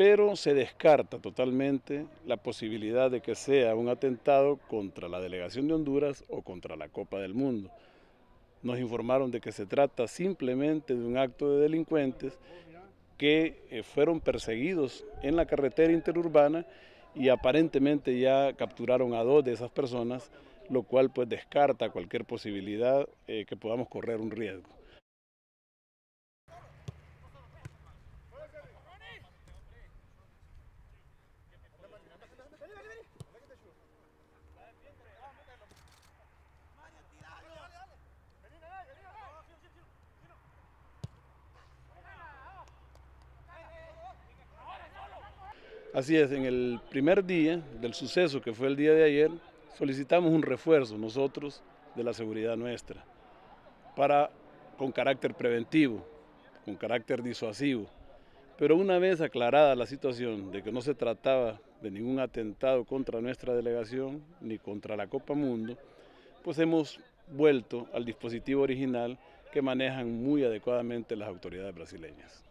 pero se descarta totalmente la posibilidad de que sea un atentado contra la delegación de Honduras o contra la Copa del Mundo. Nos informaron de que se trata simplemente de un acto de delincuentes que eh, fueron perseguidos en la carretera interurbana y aparentemente ya capturaron a dos de esas personas, lo cual pues descarta cualquier posibilidad eh, que podamos correr un riesgo. Así es, en el primer día del suceso, que fue el día de ayer, solicitamos un refuerzo nosotros de la seguridad nuestra, para, con carácter preventivo, con carácter disuasivo. Pero una vez aclarada la situación de que no se trataba de ningún atentado contra nuestra delegación ni contra la Copa Mundo, pues hemos vuelto al dispositivo original que manejan muy adecuadamente las autoridades brasileñas.